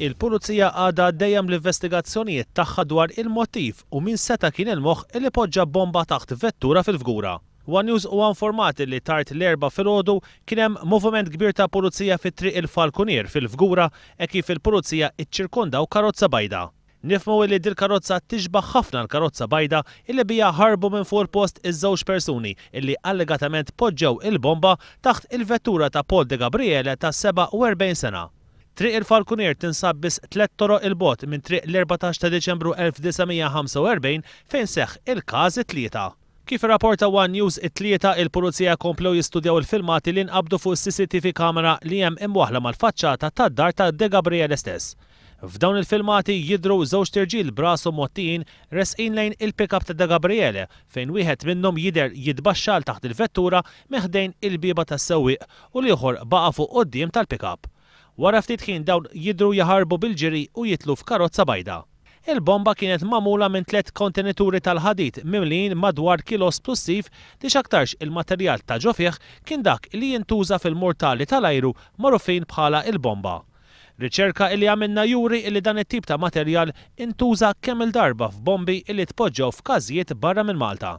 Il-Pulizija għadha għaddejja ml-investigazzjonijiet tagħha dwar il-motiv u min seta' kien il-moħħ li poġġa bomba taħt vettura fil-Fgura. One News huwa informat li tard l-Erbgħa filgħodu kien hemm moviment kbir ta' Pulizija fi Triq il-Falkunier fil-Fgura hekk kif il-Pulizija ċċirkondaw karozza bajda. Nifhmu illi dil-karozza tixbah ħafna l-karozza bajda illi biha ħarbu minn fuq il-post iż-żewġ persuni illi allegatament poġġew il-bomba taħt il-vettura ta' Paul Degabriele ta' 47 sena. Triq il-Falkunier tinsab biss tliet toroq 'il bogħod minn Triq l-Erbatax ta' Diċembru 1945 fejn seħħ il-każ it-Tlieta. Kif irrapporta one News, it-Tlieta, il-Pulizija komplew jistudjaw il-filmati li nqabdu fuq is-CCTV camera li hemm imwaħħla mal-faċċata tad-dar ta' Degabriele stess. F'dawn il-filmati jidhru żewġt irġiel b'rasu mgħottijin resqin lejn il-pick-up ta' Degabriele fejn wieħed minnhom jidher jitbaxxa 'l taħt il-vettura minn ħdejn il-bieba tas-sewwieq u l-ieħor baqa' fuq quddiem tal-pick-up. Wara ftit ħin dawn jidhru jaħarbu bil-ġiri u jidħlu f'karozza bajda. Il-bomba kienet magħmula minn tliet kontenituri tal-ħadid mimlijin madwar kilo splussiv li x'aktarx il-materjal ta' ġo fih kien dak li jintuża fil-mortali tal-ajru magħrufin bħala il-bomba. Riċerka li għamilna juri li dan it-tip ta' materjal intuża kemm-il darba f'bombi li tpoġġew f'każijiet barra minn Malta.